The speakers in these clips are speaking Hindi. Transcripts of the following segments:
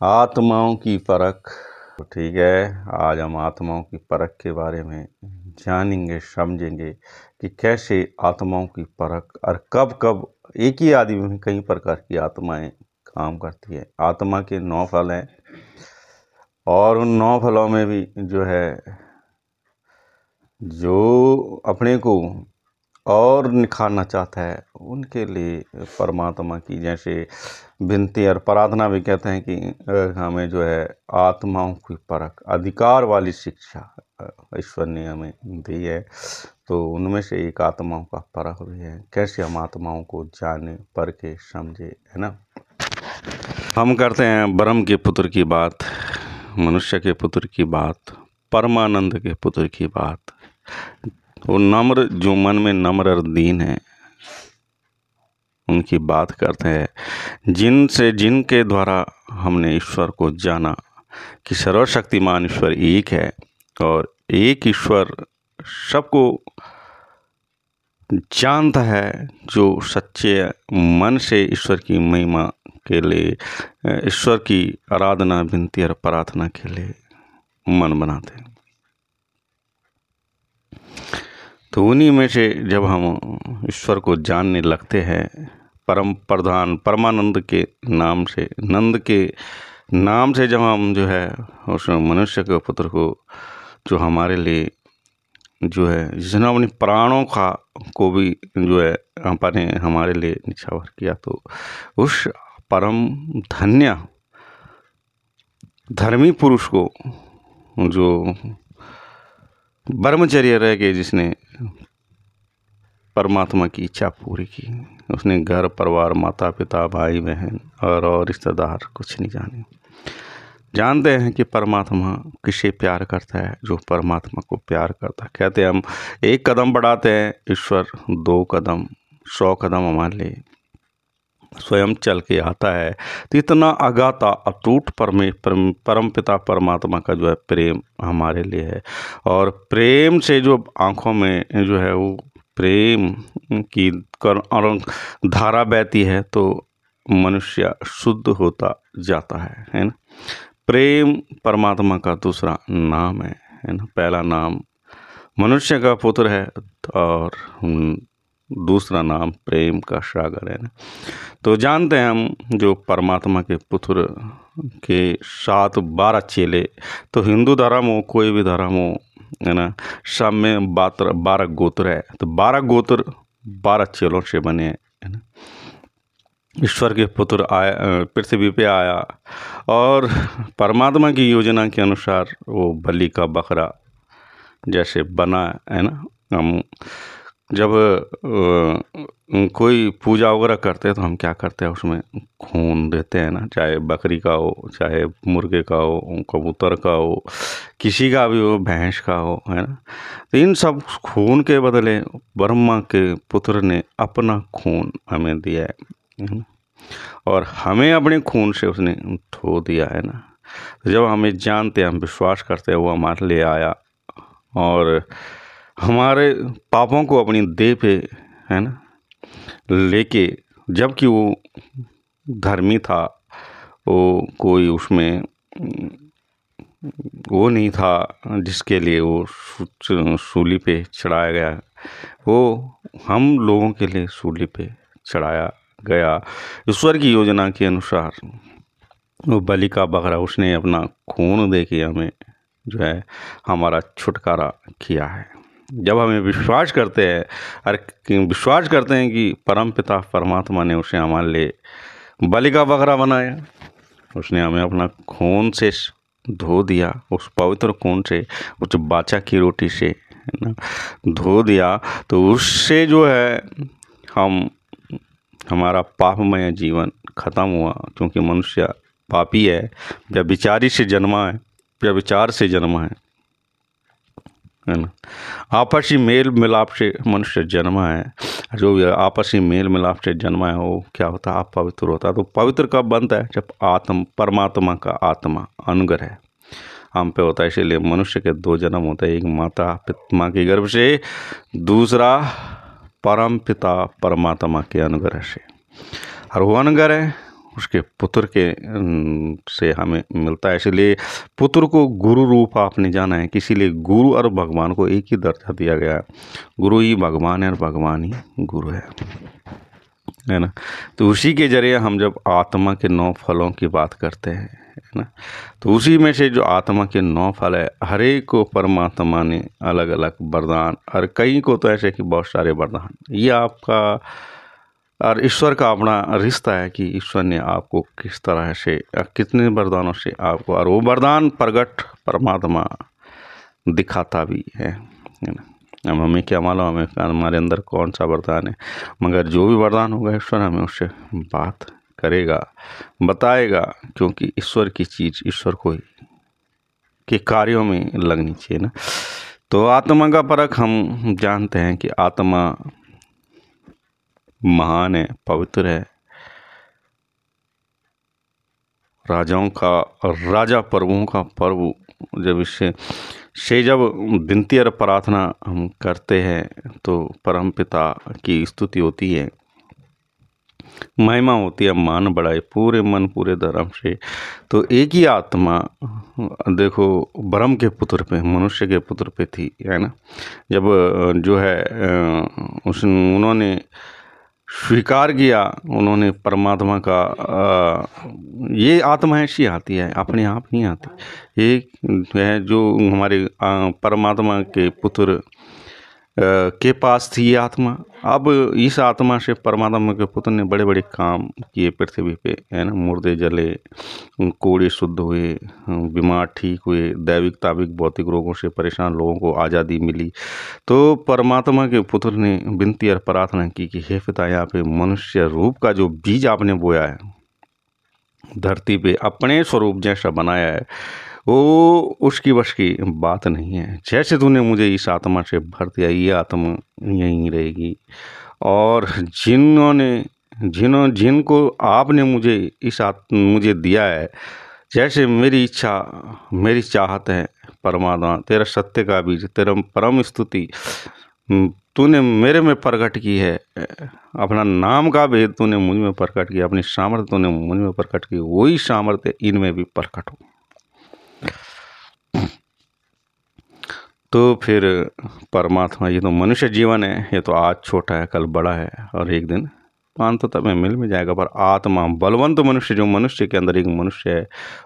आत्माओं की परख। ठीक है, आज हम आत्माओं की परख के बारे में जानेंगे, समझेंगे कि कैसे आत्माओं की परख और कब कब एक ही आदमी में कई प्रकार की आत्माएँ काम करती है। आत्मा के नौ फल हैं और उन नौ फलों में भी जो है, जो अपने को और निखारना चाहता है, उनके लिए परमात्मा की जैसे विनती और प्रार्थना भी कहते हैं कि हमें जो है आत्माओं की परख, अधिकार वाली शिक्षा ईश्वर ने हमें दी है। तो उनमें से एक आत्माओं का परख भी है। कैसे हम आत्माओं को जाने, परखे, समझे, है ना? हम करते हैं ब्रह्म के पुत्र की बात, मनुष्य के पुत्र की बात, परमानंद के पुत्र की बात। वो नम्र, जो मन में नम्र और दीन है, उनकी बात करते हैं। जिनसे, जिनके द्वारा हमने ईश्वर को जाना कि सर्वशक्तिमान ईश्वर एक है और एक ईश्वर सबको जानता है, जो सच्चे मन से ईश्वर की महिमा के लिए, ईश्वर की आराधना, विनती और प्रार्थना के लिए मन बनाते हैं। तो उन्हीं में से जब हम ईश्वर को जानने लगते हैं, परम प्रधान, परमानंद के नाम से, नंद के नाम से जब हम जो है, उस मनुष्य के पुत्र को, जो हमारे लिए जो है, जिसने अपनी प्राणों का, को भी जो है, अपने, हमारे लिए निछावर किया तो उस परम धन्य धर्मी पुरुष को, जो ब्रह्मचर्य रह के जिसने परमात्मा की इच्छा पूरी की। उसने घर परिवार माता पिता भाई बहन और और रिश्तेदार कुछ नहीं जाने। जानते हैं कि परमात्मा किसे प्यार करता है जो परमात्मा को प्यार करता है। कहते हैं हम एक कदम बढ़ाते हैं ईश्वर दो कदम सौ कदम हमारे लिए स्वयं चल के आता है तो इतना अगाता अटूट परमे परम, पिता परमात्मा का जो है प्रेम हमारे लिए है। और प्रेम से जो आँखों में जो है वो प्रेम की कर धारा बहती है तो मनुष्य शुद्ध होता जाता है है ना? प्रेम परमात्मा का दूसरा नाम है है ना? पहला नाम मनुष्य का पुत्र है और दूसरा नाम प्रेम का सागर है, ना? तो जानते हैं हम जो परमात्मा के पुत्र के साथ बारह चेले तो हिंदू धर्म हो, कोई भी धर्म हो है ना? शाम में बात बारह गोत्र है। तो बारह गोत्र, बारह चेलों से बने है ना? ईश्वर के पुत्र आया पृथ्वी पे आया और परमात्मा की योजना के अनुसार वो बलि का बकरा जैसे बना है ना? हम जब कोई पूजा वगैरह करते हैं तो हम क्या करते हैं, उसमें खून देते हैं ना, चाहे बकरी का हो, चाहे मुर्गे का हो, कबूतर का हो, किसी का भी हो, भैंस का हो, है ना? तो इन सब खून के बदले ब्रह्मा के पुत्र ने अपना खून हमें दिया है और हमें अपने खून से उसने धो दिया है ना? जब हमें जानते हैं, हम विश्वास करते हैं, वो हमारे लिए आया और हमारे पापों को अपनी देह पे, है ना, लेके, जबकि वो धर्मी था, वो कोई उसमें, वो नहीं था जिसके लिए वो सूली पे चढ़ाया गया। वो हम लोगों के लिए सूली पे चढ़ाया गया। ईश्वर की योजना के अनुसार वो बलि का बकरा, उसने अपना खून दे के हमें जो है, हमारा छुटकारा किया है। जब हमें विश्वास करते हैं और विश्वास करते हैं कि परम पिता, परमात्मा ने उसे हमारे लिए बलि का बकरा बनाया। उसने हमें अपना खून से धो दिया, उस पवित्र खून से, उस बाचा की रोटी से, है ना, धो दिया। तो उससे जो है, हम, हमारा पापमय जीवन खत्म हुआ। क्योंकि मनुष्य पापी है जब विचारी से जन्मा है जब विचार से जन्मा है। है ना? आपसी मेल मिलाप से मनुष्य जन्मा है। जो भी आपसी मेल मिलाप से जन्मा है, वो क्या होता है? आप पवित्र होता है। तो पवित्र कब बनता है? जब आत्म, परमात्मा का आत्मा अनुग्रह है। हम पे होता है, इसीलिए मनुष्य के दो जन्म होते हैं। एक माता माँ के गर्भ से, दूसरा परम पिता परमात्मा के अनुग्रह से। और वो अनुग्रह उसके पुत्र के से हमें मिलता है। इसलिए पुत्र को गुरु रूप आपने जाना है कि इसीलिए गुरु और भगवान को एक ही दर्जा दिया गया है। गुरु ही भगवान है और भगवान ही गुरु है। है ना? तो उसी के ज़रिए हम जब आत्मा के नौ फलों की बात करते हैं, है ना? तो उसी में से जो आत्मा के नौ फल है, हर एक को परमात्मा ने अलग अलग वरदान, और कई को तो ऐसे कि बहुत सारे वरदान। ये आपका और ईश्वर का अपना रिश्ता है कि ईश्वर ने आपको किस तरह से, कितने वरदानों से आपको, और वो वरदान प्रगट परमात्मा दिखाता भी है ना? अब हमें क्या मालूम, हमें हमारे अंदर कौन सा वरदान है? मगर जो भी वरदान होगा, ईश्वर हमें उससे बात करेगा, बताएगा, क्योंकि ईश्वर की चीज़ ईश्वर को ही, के कार्यों में लगनी चाहिए ना? तो आत्मा का परख हम जानते हैं कि आत्मा महान है, पवित्र है। राजाओं का, राजा पर्वों का पर्व जब इससे, से जब विनती और प्रार्थना हम करते हैं तो परम पिता की स्तुति होती है। महिमा होती है, मान बढ़ाए, पूरे मन, पूरे धर्म से। तो एक ही आत्मा, देखो, ब्रह्म के पुत्र पे, मनुष्य के पुत्र पे थी, है ना? जब, जो है उस, उन्होंने स्वीकार किया उन्होंने परमात्मा का आ, ये आत्मा ऐसी आती है अपने आप नहीं आती। एक है जो हमारे परमात्मा के पुत्र के पास थी ये आत्मा? अब इस आत्मा से परमात्मा के पुत्र ने बड़े बड़े काम किए पृथ्वी पे, है ना? मुर्दे जले, कोड़े शुद्ध हुए, बीमार ठीक हुए, दैविक, ताविक, भौतिक रोगों से परेशान लोगों को आज़ादी मिली। तो परमात्मा के पुत्र ने विनती और प्रार्थना की कि, हे पिता, यहाँ पे मनुष्य रूप का जो बीज आपने बोया है, धरती पे अपने स्वरूप जैसा बनाया है वो उसकी वश की बात नहीं है। जैसे तूने मुझे इस आत्मा से भर दिया, ये आत्मा यहीं रहेगी। और जिन्होंने, जिन्हों, जिनको आपने मुझे इस आत्म मुझे दिया है, जैसे मेरी इच्छा, मेरी चाहत है परमात्मा, तेरा सत्य का बीज, तेरा परम स्तुति तूने मेरे में प्रकट की है। अपना नाम का भेद तूने मुझमें प्रकट किया, अपनी सामर्थ्य तूने मुझमें प्रकट की, वही सामर्थ्य इनमें भी प्रकट हो। तो फिर परमात्मा, ये तो मनुष्य जीवन है, ये तो आज छोटा है, कल बड़ा है, और एक दिन पान तो तब मिल में जाएगा, पर आत्मा, बलवंत मनुष्य, जो मनुष्य के अंदर एक मनुष्य है,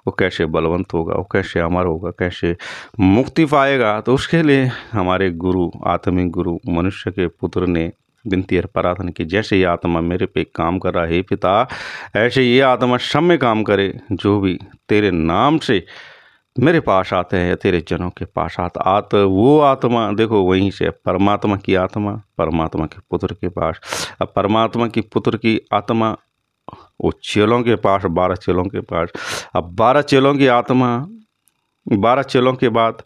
वो कैसे बलवंत होगा, वो कैसे अमर होगा, कैसे मुक्ति पाएगा? तो उसके लिए हमारे गुरु, आत्मिक गुरु, मनुष्य के पुत्र ने विनती और प्रार्थना की, जैसे ये आत्मा मेरे पे काम कर रहा है पिता, ऐसे ये आत्मा सब में काम करे, जो भी तेरे नाम से मेरे पास आते हैं, तेरे जनों के पास आता, आत, वो आत्मा, देखो वहीं से, परमात्मा की आत्मा, परमात्मा के पुत्र के पास। अब परमात्मा की पुत्र की आत्मा, वो चेलों के पास, बारह चेलों के पास। अब बारह चेलों की आत्मा, बारह चेलों के बाद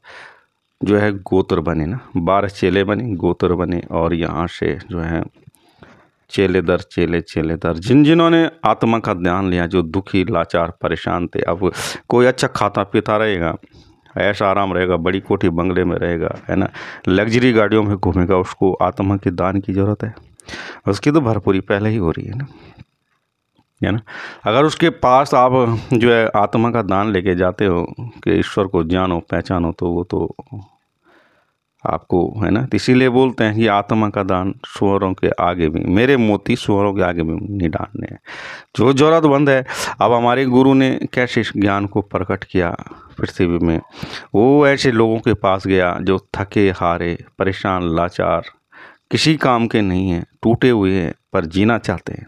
जो है गोत्र बने ना, बारह चेले बने, गोत्र बने और यहाँ से जो है चेले दर चेले चेले दर जिन जिन्होंने आत्मा का ध्यान लिया, जो दुखी, लाचार, परेशान थे, अब कोई अच्छा खाता पीता रहेगा, ऐसा आराम रहेगा, बड़ी कोठी बंगले में रहेगा, है ना? लग्जरी गाड़ियों में घूमेगा, उसको आत्मा के दान की ज़रूरत है। उसकी तो भरपूरी पहले ही हो रही है ना? है ना? अगर उसके पास आप जो है आत्मा का दान लेके जाते हो, कि ईश्वर को जानो, पहचानो तो वो तो आपको, है ना? तो इसीलिए बोलते हैं कि आत्मा का दान सुअरों के आगे भी, मेरे मोती सुअरों के आगे भी नहीं डालने हैं। जो ज़रूरतमंद है, अब हमारे गुरु ने कैसे इस ज्ञान को प्रकट किया? पृथ्वी में, वो ऐसे लोगों के पास गया जो थके, हारे, परेशान, लाचार, किसी काम के नहीं हैं, टूटे हुए हैं, पर जीना चाहते हैं।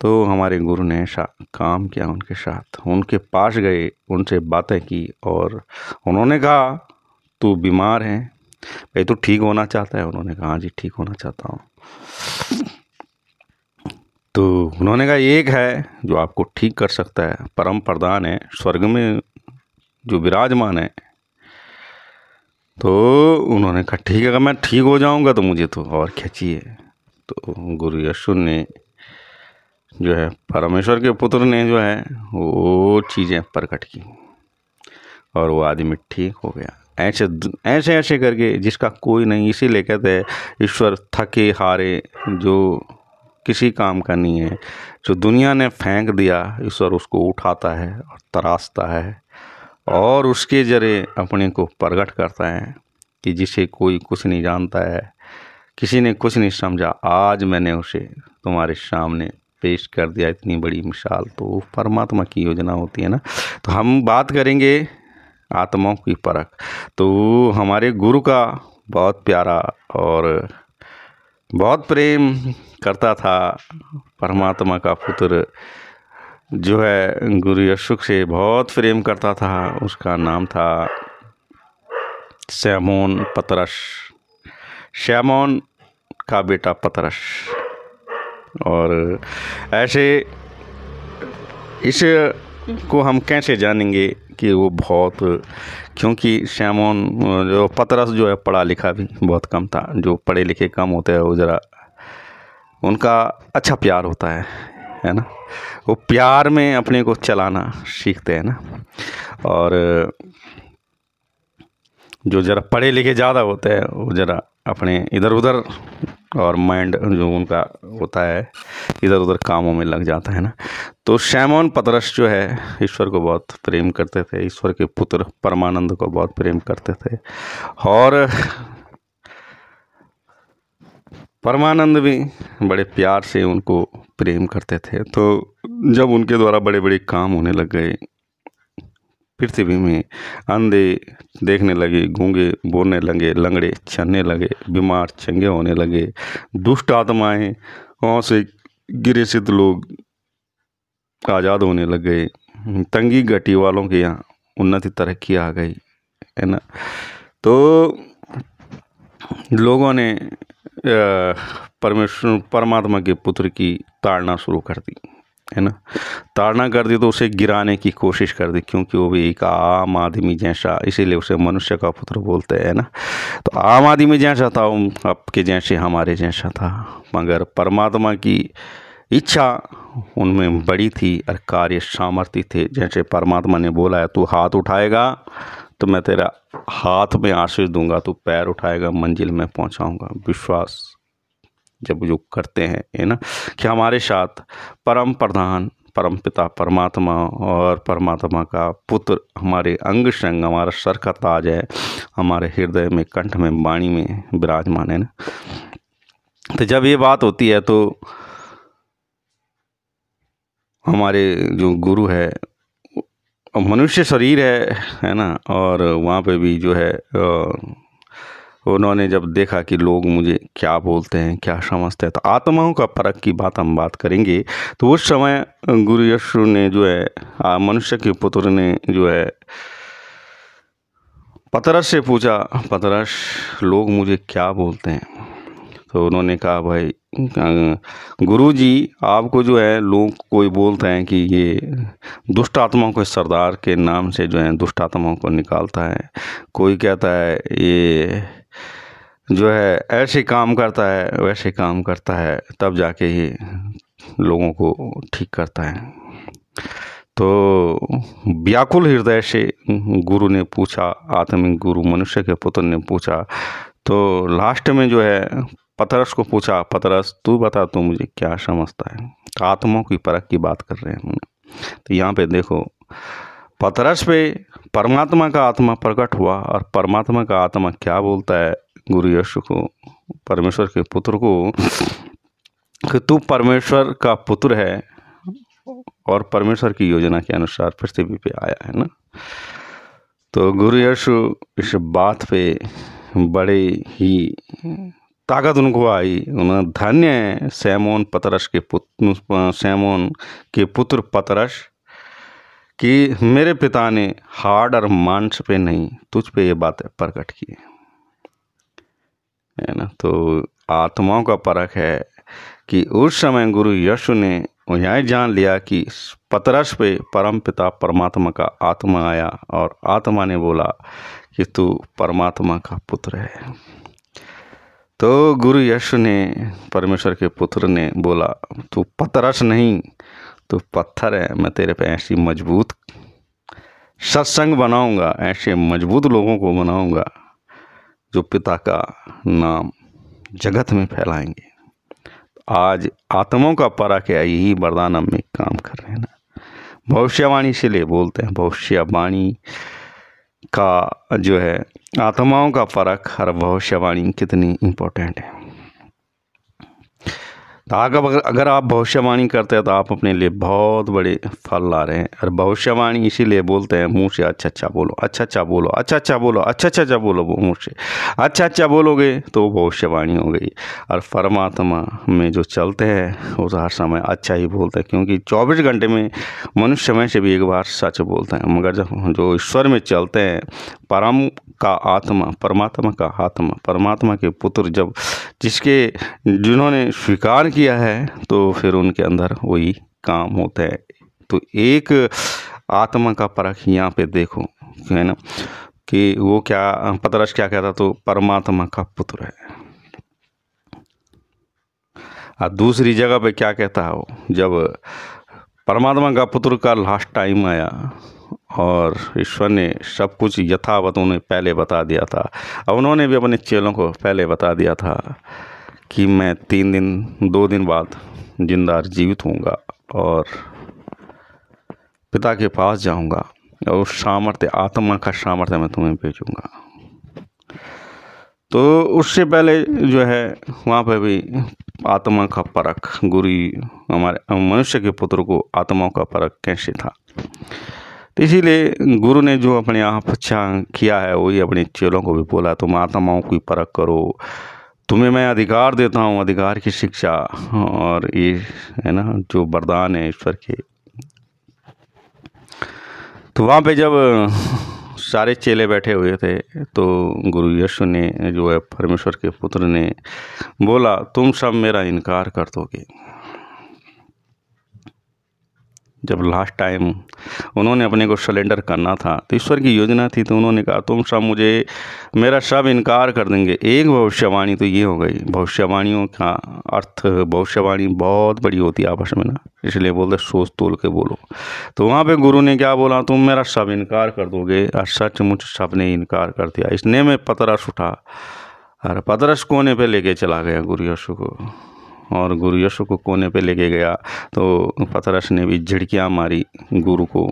तो हमारे गुरु ने ऐसा काम किया उनके साथ, उनके पास गए, उनसे बातें की और उन्होंने कहा तू बीमार है। भाई तू ठीक होना चाहता है? उन्होंने कहा हाँ जी, ठीक होना चाहता हूँ। तो उन्होंने कहा, एक है जो आपको ठीक कर सकता है, परम प्रधान है, स्वर्ग में जो विराजमान है। तो उन्होंने कहा, ठीक है, अगर मैं ठीक हो जाऊँगा तो मुझे तो और खींचिए। तो गुरु यशु ने जो है, परमेश्वर के पुत्र ने जो है, वो चीज़ें प्रकट की और वो आदमी ठीक हो गया। ऐसे ऐसे ऐसे करके जिसका कोई नहीं, इसीलिए कहते हैं, ईश्वर थके हारे जो किसी काम का नहीं है, जो दुनिया ने फेंक दिया, ईश्वर उसको उठाता है और तराशता है और उसके ज़रिए अपने को प्रकट करता है कि जिसे कोई कुछ नहीं जानता है, किसी ने कुछ नहीं समझा, आज मैंने उसे तुम्हारे सामने पेश कर दिया। इतनी बड़ी मिसाल तो परमात्मा की योजना होती है ना? तो हम बात करेंगे आत्माओं की परख। तो हमारे गुरु का बहुत प्यारा और बहुत प्रेम करता था परमात्मा का पुत्र जो है गुरु अशोक से बहुत प्रेम करता था। उसका नाम था श्यामोन पतरस। श्यामोन का बेटा पतरस। और ऐसे इस को हम कैसे जानेंगे कि वो बहुत, क्योंकि श्यामोन, जो पतरस जो है, पढ़ा लिखा भी बहुत कम था। जो पढ़े लिखे कम होते हैं, वो ज़रा उनका अच्छा प्यार होता है है ना? वो प्यार में अपने को चलाना सीखते हैं ना। और जो ज़रा पढ़े लिखे ज़्यादा होते हैं, वो ज़रा अपने इधर उधर और माइंड जो उनका होता है इधर उधर कामों में लग जाता है ना। तो शैमोन पतरस जो है, ईश्वर को बहुत प्रेम करते थे, ईश्वर के पुत्र परमानंद को बहुत प्रेम करते थे। और परमानंद भी बड़े प्यार से उनको प्रेम करते थे। तो जब उनके द्वारा बड़े बड़े काम होने लग गए पृथ्वी में अंधे देखने लगे, गूँगे बोलने लगे, लंगड़े चलने लगे, बीमार चंगे होने लगे। दुष्ट आत्माएँ, वहाँ से गिरे सिद्ध लोग आज़ाद होने लग। गए तंगी गटी वालों के यहाँ उन्नति तरक्की आ गई, है ना? तो लोगों ने परमेश्वर, परमात्मा के पुत्र की ताड़ना शुरू कर दी। है ना? ताड़ना कर दी तो उसे गिराने की कोशिश कर दी, क्योंकि वो भी एक आम आदमी जैसा, इसीलिए उसे मनुष्य का पुत्र बोलते हैं ना? तो आम आदमी जैसा था आपके जैसे, हमारे जैसा था, मगर परमात्मा की इच्छा उनमें बड़ी थी और कार्य सामर्थ्य थे। जैसे परमात्मा ने बोला है, तू हाथ उठाएगा तो मैं तेरा हाथ में आशीष दूँगा, तू पैर उठाएगा, मंजिल में पहुंचाऊँगा। विश्वास जब जो करते हैं, है ना? कि हमारे साथ परम प्रधान, परम पिता, परमात्मा और परमात्मा का पुत्र हमारे अंग संग, हमारा सर का ताज है, हमारे हृदय में, कंठ में, वाणी में विराजमान है ना? तो जब ये बात होती है तो हमारे जो गुरु है मनुष्य शरीर है है ना? और वहाँ पे भी जो है उन्होंने जब देखा कि लोग मुझे क्या बोलते हैं, क्या समझते हैं तो आत्माओं का परख की बात हम बात करेंगे तो उस समय गुरु यशु ने जो है मनुष्य के पुत्र ने जो है, पतरस से पूछा, पतरस, लोग मुझे क्या बोलते हैं? तो उन्होंने कहा, भाई गुरु जी आपको जो है, लोग कोई बोलते हैं कि ये दुष्ट आत्माओं को सरदार के नाम से जो है, दुष्ट आत्माओं को निकालता है। कोई कहता है, ये जो है, ऐसे काम करता है, वैसे काम करता है, तब जाके ही लोगों को ठीक करता है। तो व्याकुल हृदय से गुरु ने पूछा, आत्मिक गुरु मनुष्य के पुत्र ने पूछा तो लास्ट में जो है, पतरस को पूछा, पतरस, तू बता, तू मुझे क्या समझता है? आत्माओं की परख की बात कर रहे हैं तो यहाँ पे देखो, पतरस पे परमात्मा का आत्मा प्रकट हुआ, और परमात्मा का आत्मा क्या बोलता है? गुरु यशु को, परमेश्वर के पुत्र को, कि तू परमेश्वर का पुत्र है और परमेश्वर की योजना के अनुसार पृथ्वी पे आया है ना? तो गुरु यशु इस बात पे बड़े ही ताकत उनको आई। उन्होंने धन्य है सैमोन पतरस के पुत्र सैमोन के पुत्र पतरस, कि मेरे पिता ने हार्ड और मांस पे नहीं, तुझ पे ये बातें प्रकट की है ना? तो आत्माओं का परख है कि उस समय गुरु यशु ने यह जान लिया कि पतरस पे परम पिता परमात्मा का आत्मा आया और आत्मा ने बोला कि तू परमात्मा का पुत्र है। तो गुरु यशु ने परमेश्वर के पुत्र ने बोला, तू पतरस नहीं तो पत्थर है, मैं तेरे पे ऐसी मज़बूत सत्संग बनाऊँगा, ऐसे मज़बूत लोगों को बनाऊँगा जो पिता का नाम जगत में फैलाएँगे। आज आत्माओं का परा क्या यही वरदान हम में काम कर रहे हैं ना। भविष्यवाणी से ले बोलते हैं, भविष्यवाणी का जो है, आत्माओं का परख हर भविष्यवाणी कितनी इम्पोर्टेंट है। अगर अगर आप भविष्यवाणी करते हैं तो आप अपने लिए बहुत बड़े फल ला रहे हैं। और भविष्यवाणी इसीलिए बोलते हैं, मुँह से अच्छा अच्छा बोलो अच्छा अच्छा बोलो अच्छा अच्छा बोलो अच्छा अच्छा अच्छा बोलो मुँह से। अच्छा अच्छा बोलोगे तो भविष्यवाणी हो गई। और परमात्मा में जो चलते हैं, वो तो हर समय अच्छा ही बोलते हैं, क्योंकि चौबीस घंटे में मनुष्य समय से भी एक बार सच बोलते हैं। मगर जब जो ईश्वर में चलते हैं, परम का आत्मा, परमात्मा का आत्मा, परमात्मा के पुत्र जब जिसके, जिन्होंने स्वीकार किया है तो फिर उनके अंदर वही काम होता है। तो एक आत्मा का परख यहाँ पे देखो, है ना? कि वो क्या, पतरस क्या कहता तो परमात्मा का पुत्र है। और दूसरी जगह पे क्या कहता है वो जब परमात्मा का पुत्र का लास्ट टाइम आया और ईश्वर ने सब कुछ यथावत उन्हें पहले बता दिया था। और उन्होंने भी अपने चेलों को पहले बता दिया था कि मैं तीन दिन, दो दिन बाद ज़िंदा जीवित होऊँगा और पिता के पास जाऊँगा और उस सामर्थ्य, आत्मा का सामर्थ्य मैं तुम्हें भेजूँगा। तो उससे पहले जो है, वहाँ पे भी आत्मा का परख, गुरु हमारे, मनुष्य के पुत्र को आत्माओं का परख कैसे था? तो इसीलिए गुरु ने जो अपने आप अच्छा किया है, वही अपने चेलों को भी बोला, तुम आत्माओं की परख करो। तुम्हें मैं अधिकार देता हूँ, अधिकार की शिक्षा। और ये, है ना, जो वरदान है ईश्वर के। तो वहाँ पे जब सारे चेले बैठे हुए थे तो गुरु यशु ने जो है, परमेश्वर के पुत्र ने बोला, तुम सब मेरा इनकार कर दोगे। जब लास्ट टाइम उन्होंने अपने को सलेंडर करना था तो ईश्वर की योजना थी तो उन्होंने कहा, तुम सब मुझे, मेरा सब इनकार कर देंगे। एक भविष्यवाणी तो ये हो गई, भविष्यवाणियों का अर्थ, भविष्यवाणी बहुत बड़ी होती है आपस में ना, इसलिए बोलते सोच तोल के बोलो। तो वहाँ पे गुरु ने क्या बोला, तुम मेरा सब इनकार कर दोगे, और सच मुझ सबने इनकार कर दिया। इसने में पतरस उठा, और पतरस कोने पे लेके चला गया गुरु यशु को। और गुरु यशु को कोने पे लेके गया तो पतरस ने भी झिड़कियाँ मारी गुरु को,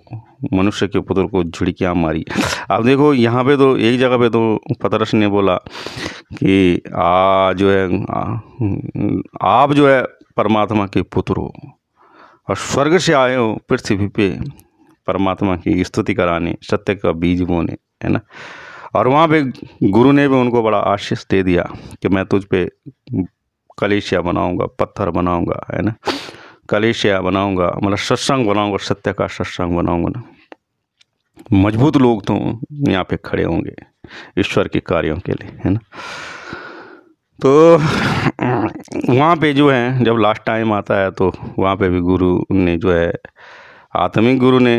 मनुष्य के पुत्र को झिड़कियाँ मारी। अब देखो, यहाँ पे तो एक जगह पे तो पतरस ने बोला कि आ, जो है आप जो है परमात्मा के पुत्र हो और स्वर्ग से आए हो, पृथ्वी पे परमात्मा की स्तुति कराने, सत्य का बीज बोने है ना? और वहाँ पे गुरु ने भी उनको बड़ा आशीष दे दिया कि मैं तुझ पे कलेशिया बनाऊँगा, पत्थर बनाऊँगा, है ना? कलेशिया बनाऊँगा मतलब सत्संग बनाऊँगा, सत्य का सत्संग बनाऊँगा ना। मज़बूत लोग तो यहाँ पे खड़े होंगे ईश्वर के कार्यों के लिए, है ना? तो वहाँ पे जो है, जब लास्ट टाइम आता है तो वहाँ पे भी गुरु ने जो है, आत्मिक गुरु ने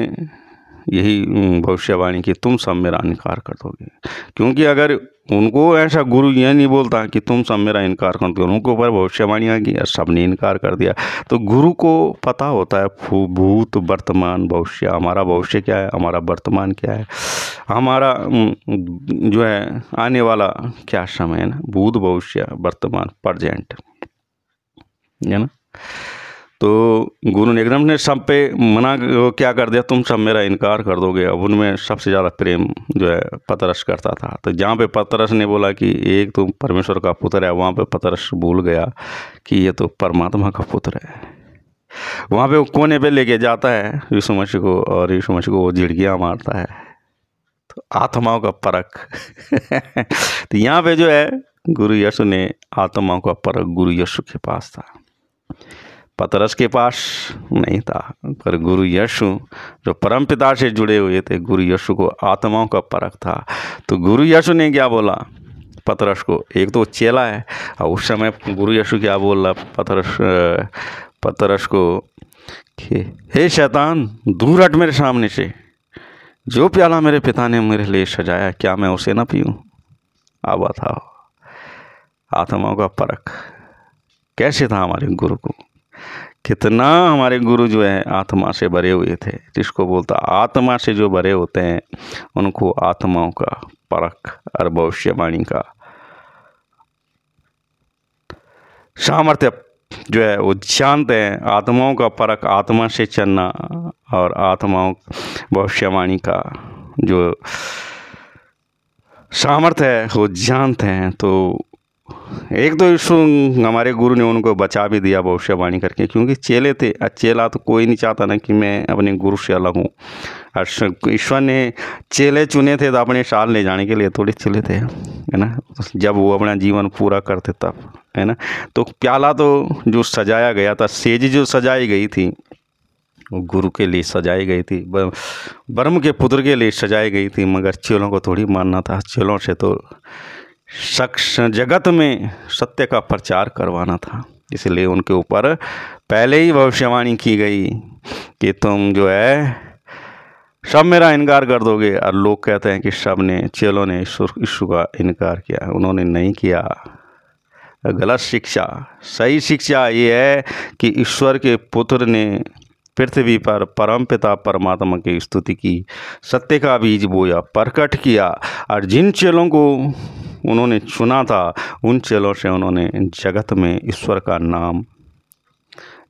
यही भविष्यवाणी की, तुम सब मेरा इनकार कर दोगे। क्योंकि अगर उनको ऐसा गुरु यह नहीं बोलता कि तुम सब मेरा इनकार कर दो उनके ऊपर भविष्यवाणी आ गई सबने इनकार कर दिया। तो गुरु को पता होता है भूत, वर्तमान, भविष्य। हमारा भविष्य क्या है? हमारा वर्तमान क्या है? हमारा जो है, आने वाला क्या समय है ना? भूत, भविष्य, वर्तमान, प्रजेंट। है ना? तो गुरु ने एकदम ने सब पे मना क्या कर दिया? तुम सब मेरा इनकार कर दोगे। अब उनमें सबसे ज़्यादा प्रेम जो है, पतरस करता था। तो जहाँ पे पतरस ने बोला कि एक तो परमेश्वर का पुत्र है, वहाँ पे पतरस भूल गया कि ये तो परमात्मा का पुत्र है। वहाँ पे वो कोने पे लेके जाता है, यीशु मसीह को, और यीशु मसीह को वो झिड़कियाँ मारता है। तो आत्माओं का परख। तो यहाँ पे जो है, गुरु यशु ने आत्माओं का परख, गुरु यशु के पास था। पतरस के पास? नहीं था। पर गुरु यशु, जो परम पिता से जुड़े हुए थे, गुरु यशु को आत्माओं का परख था। तो गुरु यशु ने क्या बोला? पतरस को, एक तो चेला है, और उस समय गुरु यशु क्या बोल रहा? पतरस पतरस को कि, हे शैतान, दूर हट मेरे सामने से। जो प्याला मेरे पिता ने मेरे लिए सजाया क्या मैं उसे ना पीऊँ? आवा था आत्माओं का परख कैसे था हमारे गुरु को? कितना हमारे गुरु जो है आत्मा से भरे हुए थे। जिसको बोलता, आत्मा से जो भरे होते हैं, उनको आत्माओं का परख और भविष्यवाणी का सामर्थ्य जो है, वो जानते हैं। आत्माओं का परख, आत्मा से चलना और आत्माओं भविष्यवाणी का जो सामर्थ्य है, वो जानते हैं। तो एक तो ईश्वर हमारे गुरु ने उनको बचा भी दिया भविष्यवाणी करके, क्योंकि चेले थे। चेला तो कोई नहीं चाहता ना कि मैं अपने गुरु से अलग हूँ। और ईश्वर ने चेले चुने थे तो अपने साल ले जाने के लिए थोड़े चले थे, है ना? जब वो अपना जीवन पूरा करते तब, है ना? तो प्याला तो जो सजाया गया था, सेज जो सजाई गई थी, वो गुरु के लिए सजाई गई थी। ब्रह्म के पुत्र के लिए सजाई गई थी, मगर चेलों को थोड़ी मानना था। चेलों से तो शख्स जगत में सत्य का प्रचार करवाना था। इसलिए उनके ऊपर पहले ही भविष्यवाणी की गई कि तुम जो है, सब मेरा इनकार कर दोगे। और लोग कहते हैं कि सबने, चेलों ने ईश्वर का इनकार किया। उन्होंने नहीं किया। गलत शिक्षा, सही शिक्षा ये है कि ईश्वर के पुत्र ने पृथ्वी पर परम पिता परमात्मा की स्तुति की, सत्य का बीज बोया, प्रकट किया। और जिन चेलों को उन्होंने चुना था। उन चेलों से उन्होंने जगत में ईश्वर का नाम,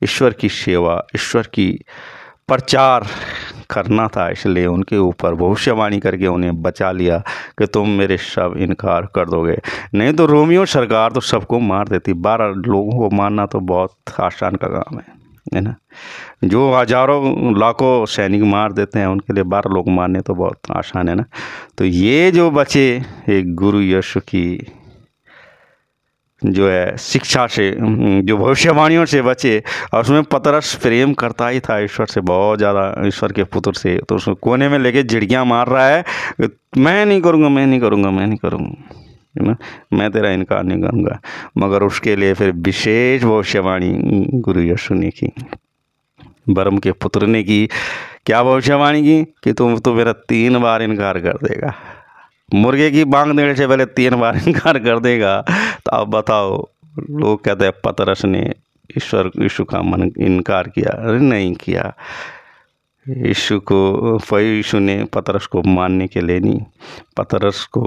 ईश्वर की सेवा, ईश्वर की प्रचार करना था। इसलिए उनके ऊपर भविष्यवाणी करके उन्हें बचा लिया कि तुम मेरे सब इनकार कर दोगे। नहीं तो रोमियो सरकार तो सबको मार देती। बारह लोगों को मारना तो बहुत आसान का काम है। है ना? जो हज़ारों लाखों सैनिक मार देते हैं, उनके लिए बारह लोग मारने तो बहुत आसान है ना? तो ये जो बचे एक गुरु यशु की जो है शिक्षा से, जो भविष्यवाणियों से बचे, और उसमें पतरस प्रेम करता ही था ईश्वर से, बहुत ज़्यादा ईश्वर के पुत्र से। तो उसको कोने में लेके झिड़कियाँ मार रहा है। मैं नहीं करूँगा, मैं नहीं करूँगा, मैं नहीं करूँगा। है ना? मैं तेरा इनकार नहीं करूँगा। मगर उसके लिए फिर विशेष भविष्यवाणी गुरु यशु ने की। ब्रह्म के पुत्र ने की। क्या भविष्यवाणी की? कि तुम तो मेरा तीन बार इनकार कर देगा। मुर्गे की बांग देने से पहले तीन बार इनकार कर देगा। तो अब बताओ, लोग कहते हैं, पतरस ने ईश्वर, यीशु का मन इनकार किया। अरे नहीं किया। यीशु को यीशु ने पतरस को मानने के लिए नहीं, पतरस को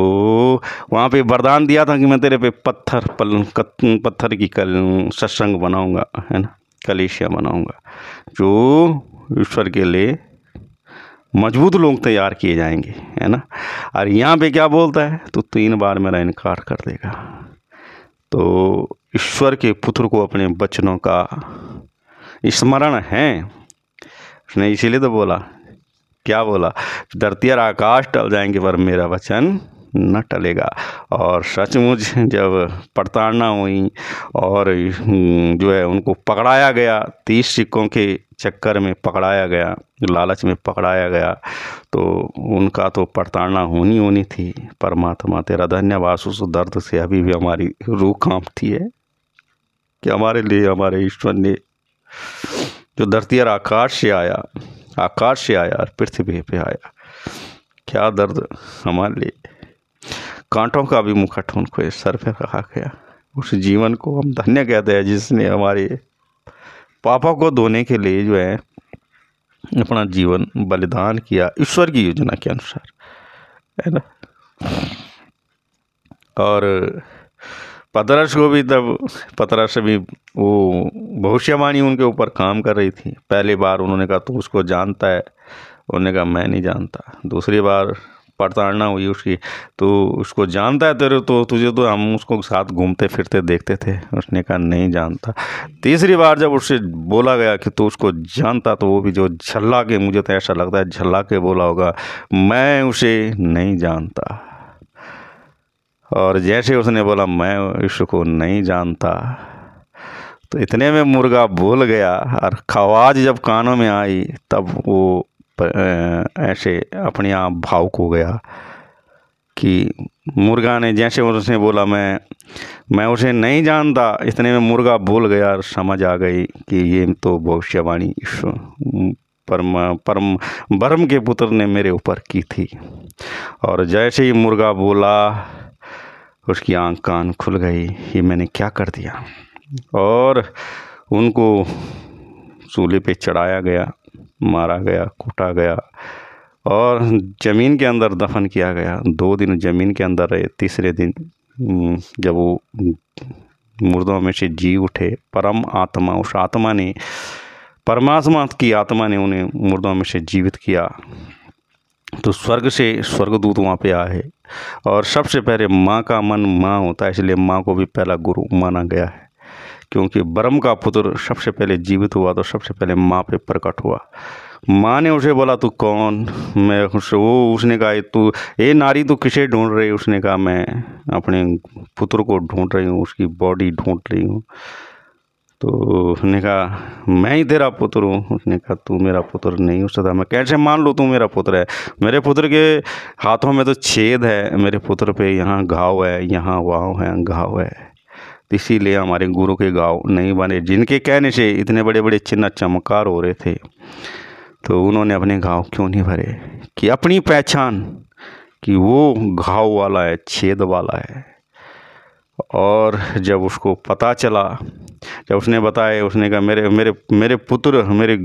वहाँ पे वरदान दिया था कि मैं तेरे पे पत्थर पल पत्थर की कल, सत्संग बनाऊँगा, है ना? कलेशिया बनाऊँगा, जो ईश्वर के लिए मज़बूत लोग तैयार किए जाएँगे, है ना? और यहाँ पे क्या बोलता है? तो तीन बार मेरा इनकार कर देगा। तो ईश्वर के पुत्र को अपने बचनों का स्मरण है। उसने इसीलिए तो बोला। क्या बोला? धरती और आकाश टल जाएँगे पर मेरा वचन न टलेगा। और सचमुच जब प्रताड़ना हुई और जो है उनको पकड़ाया गया, तीस सिक्कों के चक्कर में पकड़ाया गया, लालच में पकड़ाया गया तो उनका तो प्रताड़ना होनी होनी थी। परमात्मा, तेरा धन्यवाद। उस दर्द से अभी भी हमारी रूह कांपती है। कि हमारे लिए, हमारे ईश्वर ने जो धरती और आकाश से आया, आकाश से आया और पृथ्वी पे आया। क्या दर्द हमारे लिए? कांटों का भी मुखट उनको सर पे रखा गया। उस जीवन को हम धन्य कहते हैं जिसने हमारे पापा को धोने के लिए जो है, अपना जीवन बलिदान किया, ईश्वर की योजना के अनुसार। है ना? और पतरस को भी तब पतरस भी वो भविष्यवाणी उनके ऊपर काम कर रही थी। पहली बार उन्होंने कहा, तू उसको जानता है? उन्होंने कहा, मैं नहीं जानता। दूसरी बार प्रताड़ना हुई उसकी तो उसको जानता है तेरे तो तुझे तो हम उसको साथ घूमते फिरते देखते थे। उसने कहा, नहीं जानता। तीसरी बार जब उससे बोला गया कि तू उसको जानता तो वो भी जो झल्ला के मुझे तो ऐसा लगता है झल्ला के बोला होगा, मैं उसे नहीं जानता। और जैसे उसने बोला, मैं उसको नहीं जानता। तो इतने में मुर्गा बोल गया और खवाज जब कानों में आई, तब वो ऐसे अपने आप भावुक हो गया कि मुर्गा ने जैसे उसने बोला, मैं मैं उसे नहीं जानता। इतने में मुर्गा बोल गया और समझ आ गई कि ये तो भविष्यवाणी परम परम, ब्रह्म के पुत्र ने मेरे ऊपर की थी। और जैसे ही मुर्गा बोला उसकी आँख कान खुल गई ये मैंने क्या कर दिया। और उनको चूल्हे पे चढ़ाया गया, मारा गया, कूटा गया और ज़मीन के अंदर दफन किया गया। दो दिन ज़मीन के अंदर रहे, तीसरे दिन जब वो मुर्दों में से जी उठे, परम आत्मा, उस आत्मा ने, परमात्मा की आत्मा ने उन्हें मुर्दों में से जीवित किया। तो स्वर्ग से स्वर्गदूत वहाँ पे आए और सबसे पहले माँ का मन माँ होता है, इसलिए माँ को भी पहला गुरु माना गया है। क्योंकि ब्रह्म का पुत्र सबसे पहले जीवित हुआ तो सबसे पहले माँ पे प्रकट हुआ। माँ ने उसे बोला, तू कौन? मैं वो उसने कहा, तू, ये नारी तू किसे ढूंढ रही उसने कहा, मैं अपने पुत्र को ढूंढ रही हूँ, उसकी बॉडी ढूंढ रही हूँ। तो उसने कहा, मैं ही तेरा पुत्र हूँ। उसने कहा, तू मेरा पुत्र नहीं हो सकता। मैं कैसे मान लूँ तू मेरा पुत्र है? मेरे पुत्र के हाथों में तो छेद है। मेरे पुत्र पे यहाँ घाव है, यहाँ वाव है, घाव है। इसीलिए हमारे गुरु के गाँव नहीं बने, जिनके कहने से इतने बड़े बड़े चिन्ह चमकार हो रहे थे। तो उन्होंने अपने घाव क्यों नहीं भरे? कि अपनी पहचान कि वो घाव वाला है, छेद वाला है। और जब उसको पता चला जब उसने बताया उसने कहा मेरे मेरे मेरे पुत्र मेरे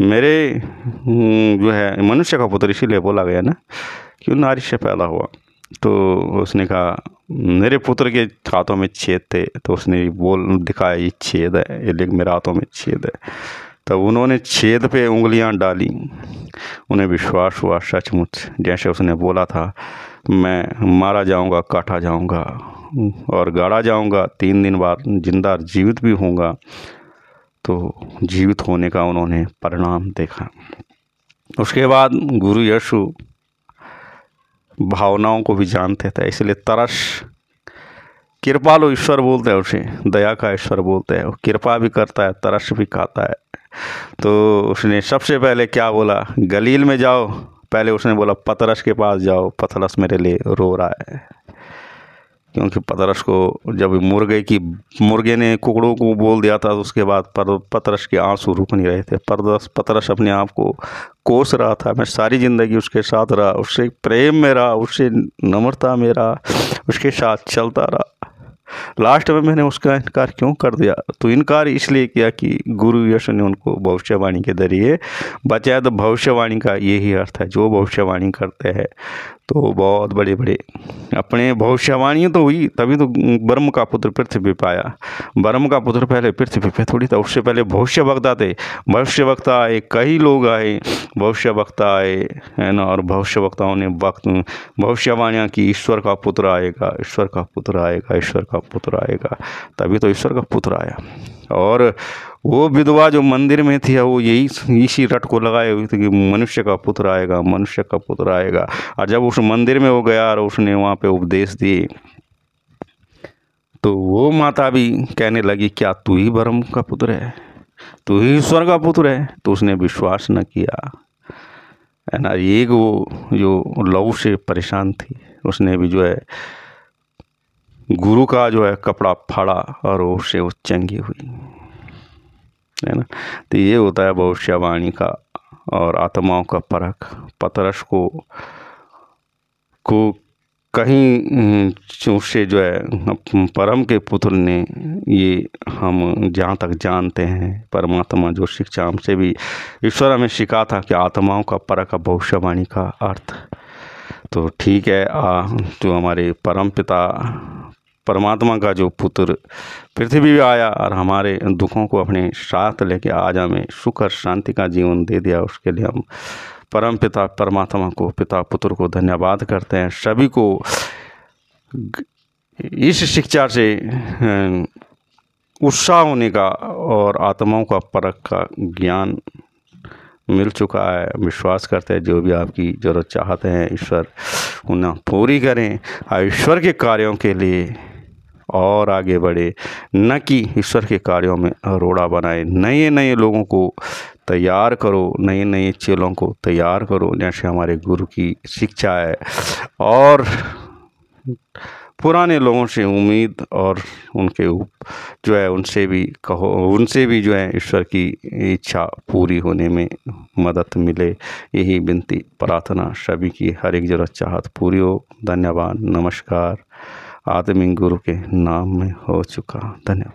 मेरे हम्म, जो है मनुष्य का पुत्र इसीलिए बोला गया ना क्यों नारी से पैदा हुआ। तो उसने कहा मेरे पुत्र के हाथों में छेद थे। तो उसने बोल दिखाया ये छेद है ये लेकिन मेरे हाथों में छेद है। तब उन्होंने छेद पे उंगलियाँ डाली। उन्हें विश्वास हुआ सचमुच जैसे उसने बोला था मैं मारा जाऊँगा काटा जाऊँगा। और गाड़ा जाऊँगा, तीन दिन बाद ज़िंदा जीवित भी होऊँगा। तो जीवित होने का उन्होंने परिणाम देखा। उसके बाद गुरु यशु भावनाओं को भी जानते थे, इसलिए तरस, कृपालु ईश्वर बोलते हैं उसे, दया का ईश्वर बोलते हैं। कृपा भी करता है, तरस भी खाता है। तो उसने सबसे पहले क्या बोला? गलील में जाओ। पहले उसने बोला, पतरस के पास जाओ, पतरस मेरे लिए रो रहा है। क्योंकि पतरस को जब मुर्गे की, मुर्गे ने कुकड़ों को बोल दिया था तो उसके बाद पर, पतरस के आँसू रुक नहीं रहे थे। परदस, पतरस अपने आप को कोस रहा था। मैं सारी ज़िंदगी उसके साथ रहा, उससे प्रेम में रहा, उससे नम्रता मेरा उसके साथ चलता रहा। लास्ट में मैंने उसका इनकार क्यों कर दिया? तो इनकार इसलिए किया कि गुरु यश ने उनको भविष्यवाणी के ज़रिए बचाया। तो भविष्यवाणी का यही अर्थ है, जो भविष्यवाणी करते हैं तो बहुत बड़े बड़े अपने भविष्यवाणी तो हुई, तभी तो ब्रह्म का पुत्र पृथ्वी पाया ब्रह्म का पुत्र पहले पृथ्वी पे थोड़ी था, उससे पहले भविष्य वक्ता थे। भविष्य वक्ता आए, कई लोग आए, भविष्य वक्ता आए, है ना? और भविष्य वक्ताओं ने वक्त, भविष्यवाणियाँ की, ईश्वर का पुत्र आएगा, ईश्वर का पुत्र आएगा, ईश्वर का पुत्र आएगा, तभी तो ईश्वर का पुत्र आया। और वो विधवा जो मंदिर में थी, वो यही, इसी रट को लगाए हुई थी कि मनुष्य का पुत्र आएगा, मनुष्य का पुत्र आएगा। और जब उस मंदिर में वो गया और उसने वहाँ पे उपदेश दिए तो वो माता भी कहने लगी, क्या तू ही ब्रह्म का पुत्र है? तू ही ईश्वर का पुत्र है? तो उसने विश्वास न किया। है ना, एक वो, जो लव से परेशान थी, उसने भी जो है गुरु का जो है कपड़ा फाड़ा और उससे चंगी हुई। है ना? तो ये होता है भविष्यवाणी का और आत्माओं का परख। पतरस को को कहीं उससे जो है परम के पुत्र ने ये हम जहाँ तक जानते हैं परमात्मा जो शिक्षा हमसे भी ईश्वर हमें सिखा था कि आत्माओं का परख भविष्यवाणी का अर्थ। तो ठीक है आ, जो हमारे परम पिता परमात्मा का जो पुत्र पृथ्वी में आया और हमारे दुखों को अपने साथ लेके आज हमें सुख और शांति का जीवन दे दिया, उसके लिए हम परम पिता, परमात्मा को, पिता पुत्र को धन्यवाद करते हैं। सभी को इस शिक्षा से उत्साह होने का और आत्माओं का परख का ज्ञान मिल चुका है। विश्वास करते हैं, जो भी आपकी ज़रूरत चाहते हैं, ईश्वर उन्हें पूरी करें। और ईश्वर के कार्यों के लिए और आगे बढ़े। न कि ईश्वर के कार्यों में रोड़ा बनाए। नए नए लोगों को तैयार करो। नए नए चेलों को तैयार करो, जैसे हमारे गुरु की शिक्षा है। और पुराने लोगों से उम्मीद और उनके जो है, उनसे भी कहो, उनसे भी जो है, ईश्वर की इच्छा पूरी होने में मदद मिले। यही विनती, प्रार्थना, सभी की हर एक ज़रूरत चाहत पूरी हो। धन्यवाद, नमस्कार। आदमी गुरु के नाम में हो चुका। धन्यवाद।